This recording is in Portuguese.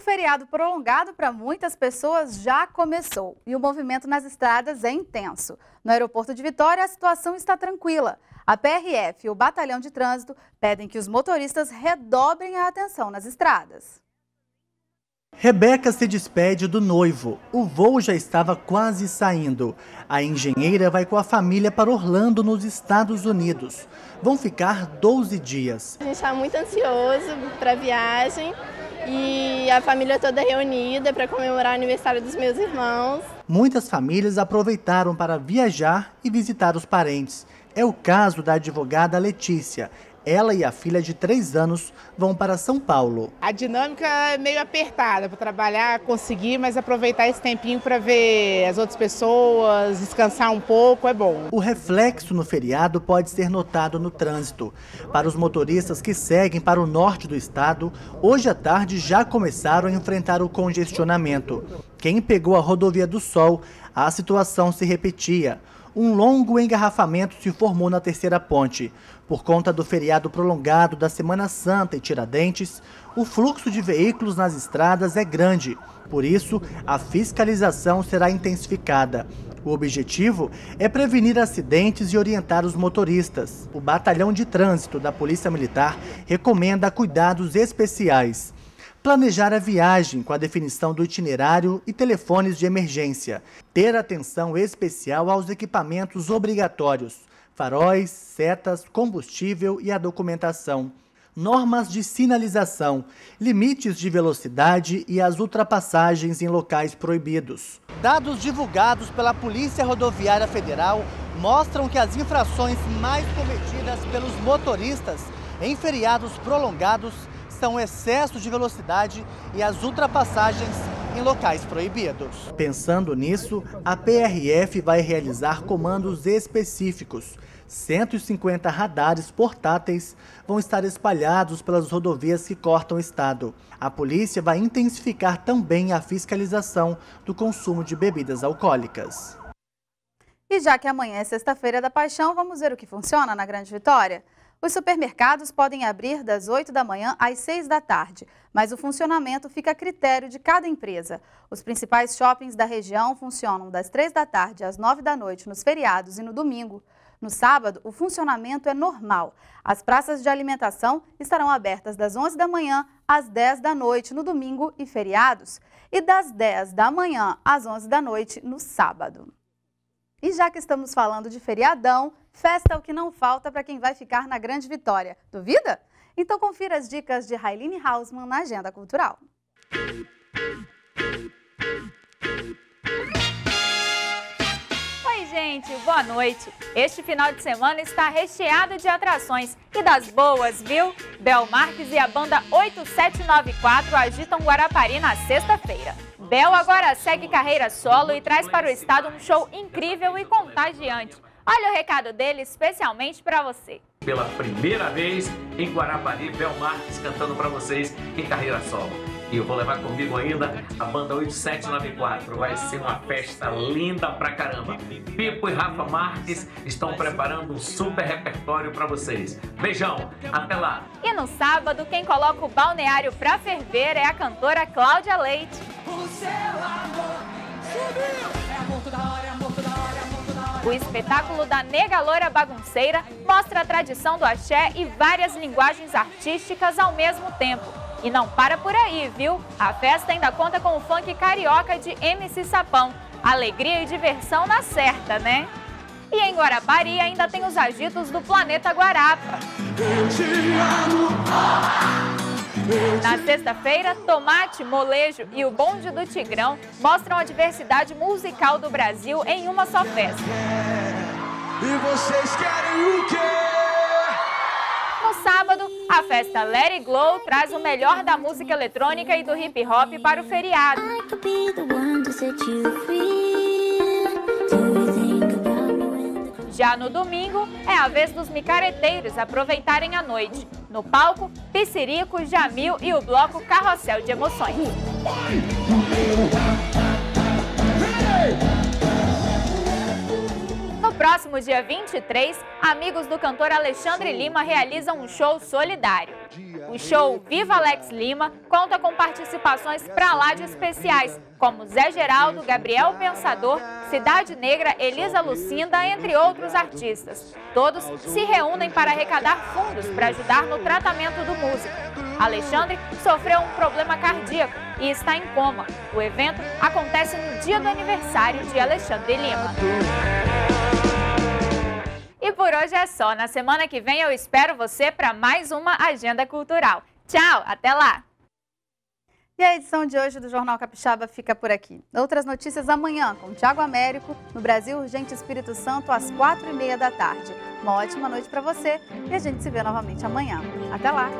feriado prolongado para muitas pessoas já começou e o movimento nas estradas é intenso. No aeroporto de Vitória, a situação está tranquila. A PRF e o Batalhão de Trânsito pedem que os motoristas redobrem a atenção nas estradas. Rebeca se despede do noivo. O voo já estava quase saindo. A engenheira vai com a família para Orlando, nos Estados Unidos. Vão ficar 12 dias. A gente está muito ansioso para a viagem e a família toda reunida para comemorar o aniversário dos meus irmãos. Muitas famílias aproveitaram para viajar e visitar os parentes. É o caso da advogada Letícia. Ela e a filha de três anos vão para São Paulo. A dinâmica é meio apertada para trabalhar, conseguir, mas aproveitar esse tempinho para ver as outras pessoas, descansar um pouco, é bom. O reflexo no feriado pode ser notado no trânsito. Para os motoristas que seguem para o norte do estado, hoje à tarde já começaram a enfrentar o congestionamento. Quem pegou a rodovia do Sol, a situação se repetia um longo engarrafamento se formou na terceira ponte. Por conta do feriado prolongado da Semana Santa e Tiradentes, o fluxo de veículos nas estradas é grande. Por isso, a fiscalização será intensificada. O objetivo é prevenir acidentes e orientar os motoristas. O Batalhão de Trânsito da Polícia Militar recomenda cuidados especiais. Planejar a viagem com a definição do itinerário e telefones de emergência. Ter atenção especial aos equipamentos obrigatórios: faróis, setas, combustível e a documentação. Normas de sinalização, limites de velocidade e as ultrapassagens em locais proibidos. Dados divulgados pela Polícia Rodoviária Federal mostram que as infrações mais cometidas pelos motoristas em feriados prolongados são o excesso de velocidade e as ultrapassagens em locais proibidos. Pensando nisso, a PRF vai realizar comandos específicos. 150 radares portáteis vão estar espalhados pelas rodovias que cortam o estado. A polícia vai intensificar também a fiscalização do consumo de bebidas alcoólicas. E já que amanhã é sexta-feira da paixão, vamos ver o que funciona na Grande Vitória? Os supermercados podem abrir das 8 da manhã às 6 da tarde, mas o funcionamento fica a critério de cada empresa. Os principais shoppings da região funcionam das 3 da tarde às 9 da noite nos feriados e no domingo. No sábado, o funcionamento é normal. As praças de alimentação estarão abertas das 11 da manhã às 10 da noite no domingo e feriados, e das 10 da manhã às 11 da noite no sábado. E já que estamos falando de feriadão, festa é o que não falta para quem vai ficar na Grande Vitória. Duvida? Então confira as dicas de Railine Hausmann na Agenda Cultural. Oi, gente, boa noite. Este final de semana está recheado de atrações e das boas, viu? Bel Marques e a banda 8794 agitam Guarapari na sexta-feira. Bel agora segue carreira solo e traz para o estado um show incrível e contagiante. Olha o recado dele especialmente para você. Pela primeira vez em Guarapari, Bel Marques cantando para vocês em carreira solo. E eu vou levar comigo ainda a banda 8794. Vai ser uma festa linda pra caramba. Pipo e Rafa Marques estão preparando um super repertório para vocês. Beijão, até lá. E no sábado, quem coloca o balneário pra ferver é a cantora Cláudia Leite. O seu amor. É. O espetáculo da Nega Loura Bagunceira mostra a tradição do axé e várias linguagens artísticas ao mesmo tempo. E não para por aí, viu? A festa ainda conta com o funk carioca de MC Sapão. Alegria e diversão na certa, né? E em Guarapari ainda tem os agitos do Planeta Guarapa. Na sexta-feira, Tomate, Molejo e o Bonde do Tigrão mostram a diversidade musical do Brasil em uma só festa. E vocês querem o quê? No sábado, a festa Let It Glow traz o melhor da música eletrônica e do hip hop para o feriado. Já no domingo, é a vez dos micareteiros aproveitarem a noite. No palco, Piscirico, Jamil e o bloco Carrossel de Emoções. Próximo dia 23, amigos do cantor Alexandre Lima realizam um show solidário. O show Viva Alex Lima conta com participações para lá de especiais, como Zé Geraldo, Gabriel Pensador, Cidade Negra, Elisa Lucinda, entre outros artistas. Todos se reúnem para arrecadar fundos para ajudar no tratamento do músico. Alexandre sofreu um problema cardíaco e está em coma. O evento acontece no dia do aniversário de Alexandre Lima. E por hoje é só. Na semana que vem eu espero você para mais uma Agenda Cultural. Tchau, até lá! E a edição de hoje do Jornal Capixaba fica por aqui. Outras notícias amanhã com Tiago Américo, no Brasil Urgente Espírito Santo, às quatro e meia da tarde. Uma ótima noite para você e a gente se vê novamente amanhã. Até lá!